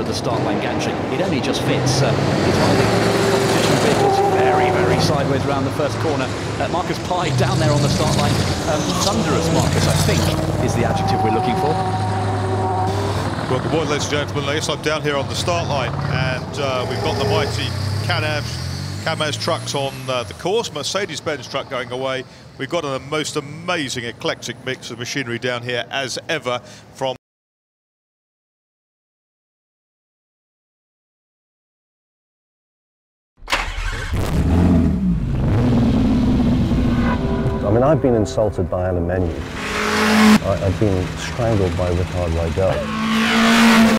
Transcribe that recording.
to the start line gantry. It only just fits. Uh, it's one of the competition vehicles very, very sideways around the first corner. Uh, Marcus Pye down there on the start line. Um, thunderous, Marcus, I think, is the adjective we're looking for. Well, good morning, ladies and gentlemen. Yes, I'm down here on the start line, and uh, we've got the mighty Kamaz trucks on uh, the course, Mercedes-Benz truck going away. We've got a most amazing eclectic mix of machinery down here as ever from I mean, I've been insulted by Alain Menu. I, have been strangled by Rickard Rydell.